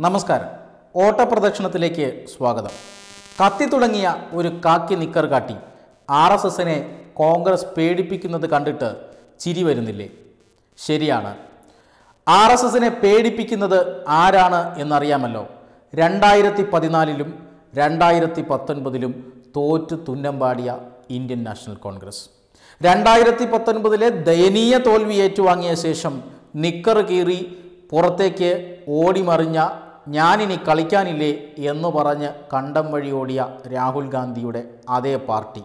നമസ്കാരം. ഓട്ടപ്രദക്ഷിണത്തിലേക്ക് സ്വാഗതം. കത്തി തുടങ്ങിയ ഒരു കാക്കി നിക്കർ കാട്ടി ആർ എസ് എസിനെ കോൺഗ്രസ് പേടിപ്പിക്കുന്നത് കണ്ടിട്ട് ചിരി വരുന്നില്ലേ? ശരിയാണ്. ആർ എസ് എസിനെ പേടിപ്പിക്കുന്നത് ആരാണ് എന്നറിയാമല്ലോ. രണ്ടായിരത്തി പതിനാലിലും രണ്ടായിരത്തി പത്തൊൻപതിലും തോറ്റു തുന്നം പാടിയ ഇന്ത്യൻ നാഷണൽ കോൺഗ്രസ്. രണ്ടായിരത്തി പത്തൊൻപതിലെ ദയനീയ തോൽവി ഏറ്റുവാങ്ങിയ ശേഷം നിക്കർ കീറി പുറത്തേക്ക് ഓടിമറിഞ്ഞ ഞാനിനി കളിക്കാനില്ലേ എന്ന് പറഞ്ഞ് കണ്ടം വഴി ഓടിയ രാഹുൽ ഗാന്ധിയുടെ അതേ പാർട്ടി.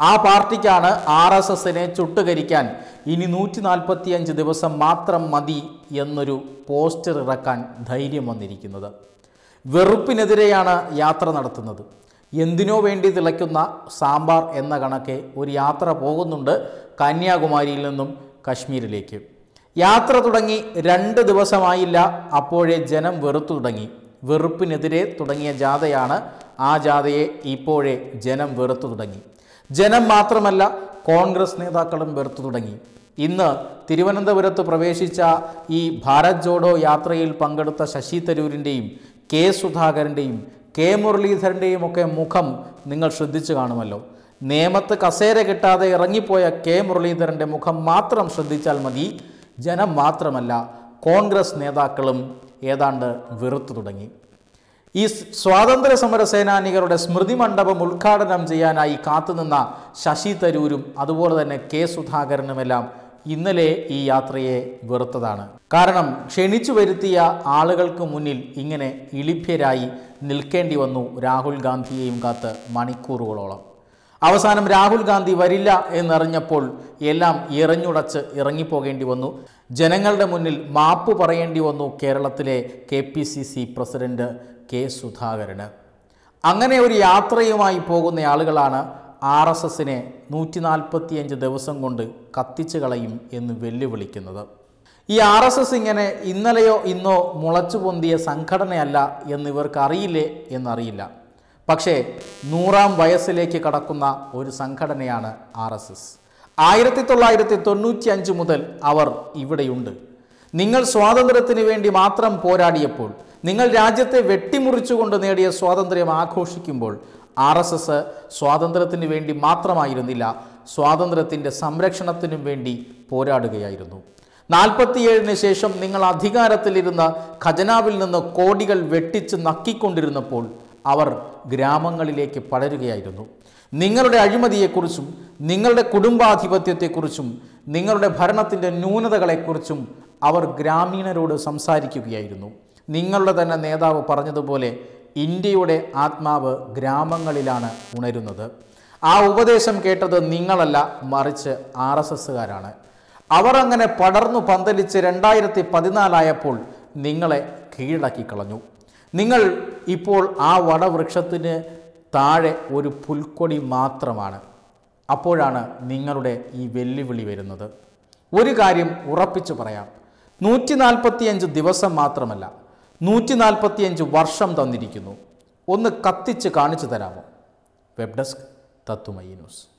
ആ പാർട്ടിക്കാണ് ആർ എസ് എസിനെ ചുട്ടുകരിക്കാൻ ഇനി നൂറ്റി നാൽപ്പത്തിയഞ്ച് ദിവസം മാത്രം മതി എന്നൊരു പോസ്റ്റർ ഇറക്കാൻ ധൈര്യം വന്നിരിക്കുന്നത്. വെറുപ്പിനെതിരെയാണ് യാത്ര നടത്തുന്നത്. എന്തിനോ വേണ്ടി തിളയ്ക്കുന്ന സാമ്പാർ എന്ന കണക്കെ ഒരു യാത്ര പോകുന്നുണ്ട് കന്യാകുമാരിയിൽ നിന്നും കശ്മീരിലേക്ക്. യാത്ര തുടങ്ങി രണ്ട് ദിവസമായില്ല അപ്പോഴേ ജനം വെറുത്തു തുടങ്ങി. വെറുപ്പിനെതിരെ തുടങ്ങിയ ജാഥയാണ് ആ ജാഥയെ ഇപ്പോഴേ ജനം വെറുത്തു തുടങ്ങി. ജനം മാത്രമല്ല കോൺഗ്രസ് നേതാക്കളും വെറുത്തു തുടങ്ങി. ഇന്ന് തിരുവനന്തപുരത്ത് പ്രവേശിച്ച ഈ ഭാരത് ജോഡോ യാത്രയിൽ പങ്കെടുത്ത ശശി തരൂരിന്റെയും കെ സുധാകരന്റെയും കെ മുരളീധരന്റെയും ഒക്കെ മുഖം നിങ്ങൾ ശ്രദ്ധിച്ചു കാണുമല്ലോ. നേമത്ത് കസേര കിട്ടാതെ ഇറങ്ങിപ്പോയ കെ മുരളീധരന്റെ മുഖം മാത്രം ശ്രദ്ധിച്ചാൽ മതി. ജനം മാത്രമല്ല കോൺഗ്രസ് നേതാക്കളും ഏതാണ്ട് വെറുത്തു തുടങ്ങി. ഈ സ്വാതന്ത്ര്യ സമര സേനാനികളുടെ സ്മൃതി മണ്ഡപം ഉദ്ഘാടനം ചെയ്യാനായി കാത്തുനിന്ന ശശി തരൂരും അതുപോലെ തന്നെ കെ സുധാകരനുമെല്ലാം ഇന്നലെ ഈ യാത്രയെ വെറുത്തതാണ്. കാരണം ക്ഷണിച്ചു വരുത്തിയ ആളുകൾക്ക് മുന്നിൽ ഇങ്ങനെ ഇളിഭ്യരായി നിൽക്കേണ്ടി വന്നു രാഹുൽ ഗാന്ധിയെയും കാത്ത് മണിക്കൂറുകളോളം. അവസാനം രാഹുൽ ഗാന്ധി വരില്ല എന്നറിഞ്ഞപ്പോൾ എല്ലാം ഇറഞ്ഞുടച്ച് ഇറങ്ങിപ്പോകേണ്ടി വന്നു. ജനങ്ങളുടെ മുന്നിൽ മാപ്പ് പറയേണ്ടി വന്നു കേരളത്തിലെ K P C C president K സുധാകരന്. അങ്ങനെ ഒരു യാത്രയുമായി പോകുന്ന ആളുകളാണ് ആർ എസ് എസിനെ നൂറ്റി നാൽപ്പത്തിയഞ്ച് ദിവസം കൊണ്ട് കത്തിച്ചു കളയും എന്ന് വെല്ലുവിളിക്കുന്നത്. ഈ ആർ എസ് എസ് ഇങ്ങനെ ഇന്നലെയോ ഇന്നോ മുളച്ചു പൊന്തിയ സംഘടനയല്ല എന്നിവർക്ക് അറിയില്ലേ എന്നറിയില്ല. പക്ഷേ നൂറാം വയസ്സിലേക്ക് കടക്കുന്ന ഒരു സംഘടനയാണ് ആർ എസ് എസ്. ആയിരത്തി തൊള്ളായിരത്തി തൊണ്ണൂറ്റി അഞ്ച് മുതൽ അവർ ഇവിടെയുണ്ട്. നിങ്ങൾ സ്വാതന്ത്ര്യത്തിന് വേണ്ടി മാത്രം പോരാടിയപ്പോൾ നിങ്ങൾ രാജ്യത്തെ വെട്ടിമുറിച്ചുകൊണ്ട് നേടിയ സ്വാതന്ത്ര്യം ആഘോഷിക്കുമ്പോൾ ആർ എസ് എസ് സ്വാതന്ത്ര്യത്തിന് വേണ്ടി മാത്രമായിരുന്നില്ല സ്വാതന്ത്ര്യത്തിന്റെ സംരക്ഷണത്തിനും വേണ്ടി പോരാടുകയായിരുന്നു. നാൽപ്പത്തിയേഴിന് ശേഷം നിങ്ങൾ അധികാരത്തിലിരുന്ന ഖജനാവിൽ നിന്ന് കോടികൾ വെട്ടിച്ച് നക്കിക്കൊണ്ടിരുന്നപ്പോൾ അവർ ഗ്രാമങ്ങളിലേക്ക് പടരുകയായിരുന്നു. നിങ്ങളുടെ അഴിമതിയെക്കുറിച്ചും നിങ്ങളുടെ കുടുംബാധിപത്യത്തെക്കുറിച്ചും നിങ്ങളുടെ ഭരണത്തിന്റെ ന്യൂനതകളെക്കുറിച്ചും അവർ ഗ്രാമീണരോട് സംസാരിക്കുകയായിരുന്നു. നിങ്ങളുടെ തന്നെ നേതാവ് പറഞ്ഞതുപോലെ ഇന്ത്യയുടെ ആത്മാവ് ഗ്രാമങ്ങളിലാണ് ഉണരുന്നത്. ആ ഉപദേശം കേട്ടത് നിങ്ങളല്ല മറിച്ച് ആർ എസ് എസ്സുകാരാണ്. അവർ അങ്ങനെ പടർന്നു പന്തലിച്ച് രണ്ടായിരത്തി പതിനാലായപ്പോൾ നിങ്ങളെ കീഴടക്കി കളഞ്ഞു നിങ്ങൾ ഇപ്പോൾ ആ വടവൃക്ഷത്തിന് താഴെ ഒരു പുൽക്കൊടി മാത്രമാണ്. അപ്പോഴാണ് നിങ്ങളുടെ ഈ വെല്ലുവിളി വരുന്നത്. ഒരു കാര്യം ഉറപ്പിച്ചു പറയാം. നൂറ്റി നാൽപ്പത്തിയഞ്ച് ദിവസം മാത്രമല്ല നൂറ്റി നാൽപ്പത്തിയഞ്ച് വർഷം തന്നിരിക്കുന്നു. ഒന്ന് കത്തിച്ച് കാണിച്ചു തരാമോ? വെബ് ഡെസ്ക് തത്തുമയി ന്യൂസ്.